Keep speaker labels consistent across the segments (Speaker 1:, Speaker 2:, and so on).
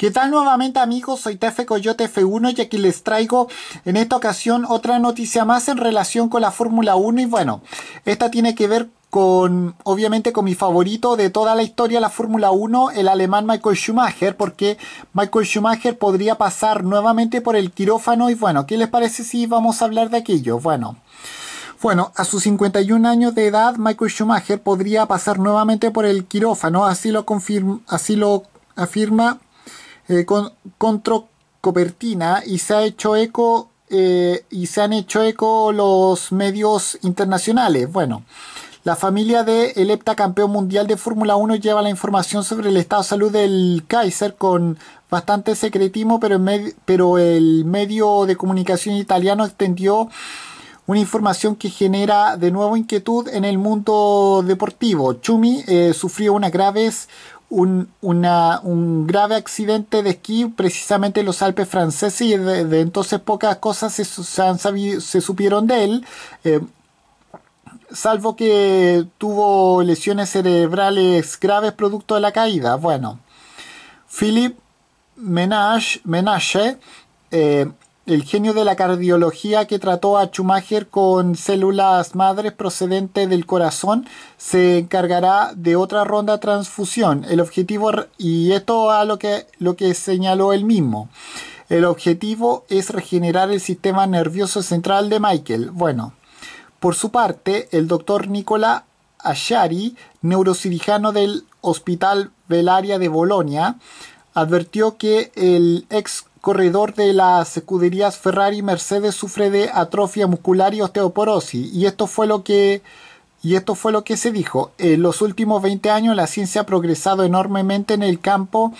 Speaker 1: ¿Qué tal nuevamente amigos? Soy Tefe Coyote F1 y aquí les traigo en esta ocasión otra noticia más en relación con la Fórmula 1 y bueno, esta tiene que ver con obviamente con mi favorito de toda la historia la Fórmula 1, el alemán Michael Schumacher, porque Michael Schumacher podría pasar nuevamente por el quirófano y bueno, ¿qué les parece si vamos a hablar de aquello? Bueno, bueno, a sus 51 años de edad, Michael Schumacher podría pasar nuevamente por el quirófano, así lo, confirma, así lo afirma eh, con, Copertina y se ha hecho eco eh, y se han hecho eco los medios internacionales. Bueno, la familia de el heptacampeón mundial de Fórmula 1 lleva la información sobre el estado de salud del Kaiser con bastante secretismo, pero, pero el medio de comunicación italiano extendió una información que genera de nuevo inquietud en el mundo deportivo. Chumi eh, sufrió una graves, un, grave accidente de esquí precisamente en los Alpes franceses y de, entonces pocas cosas se, se supieron de él. Eh, salvo que tuvo lesiones cerebrales graves producto de la caída. Bueno, Philip Menage, Menage eh, el genio de la cardiología que trató a Schumacher con células madres procedentes del corazón se encargará de otra ronda de transfusión. El objetivo, y esto a lo que, lo que señaló él mismo, el objetivo es regenerar el sistema nervioso central de Michael. Bueno, por su parte, el doctor Nicola Ashari, neurocirujano del Hospital Velaria de Bolonia, advirtió que el ex corredor de las escuderías Ferrari y Mercedes sufre de atrofia muscular y osteoporosis. Y esto fue lo que, y esto fue lo que se dijo. En los últimos 20 años la ciencia ha progresado enormemente en el campo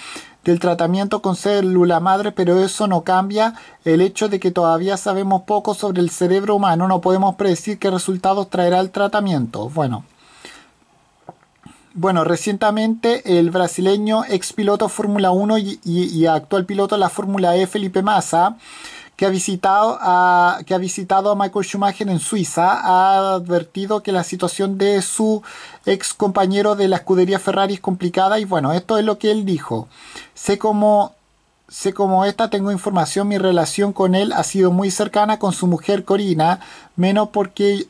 Speaker 1: del tratamiento con célula madre, pero eso no cambia el hecho de que todavía sabemos poco sobre el cerebro humano. No podemos predecir qué resultados traerá el tratamiento. Bueno, bueno, recientemente el brasileño ex piloto Fórmula 1 y, actual piloto de la Fórmula E, Felipe Massa, que ha, visitado a, que ha visitado a Michael Schumacher en Suiza, ha advertido que la situación de su ex compañero de la escudería Ferrari es complicada y bueno, esto es lo que él dijo. Sé cómo sé cómo esta tengo información, mi relación con él ha sido muy cercana con su mujer Corina, menos porque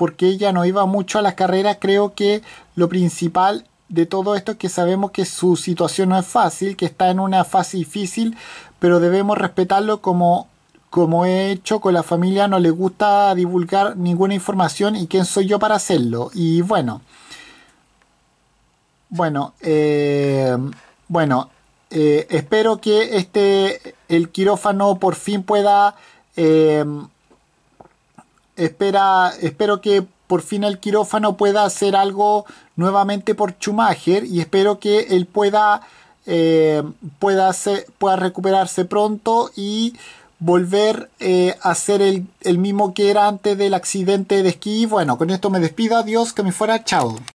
Speaker 1: porque ella no iba mucho a las carreras, creo que lo principal de todo esto es que sabemos que su situación no es fácil, que está en una fase difícil, pero debemos respetarlo como, como he hecho con la familia, no le gusta divulgar ninguna información y quién soy yo para hacerlo. Y bueno, bueno, eh, bueno, eh, espero que este, el quirófano por fin pueda... Eh, espera, espero que por fin el quirófano pueda hacer algo nuevamente por Schumacher y espero que él pueda, eh, pueda, pueda recuperarse pronto y volver eh, a ser el, el mismo que era antes del accidente de esquí. Bueno, con esto me despido. Adiós, que me fuera. Chao.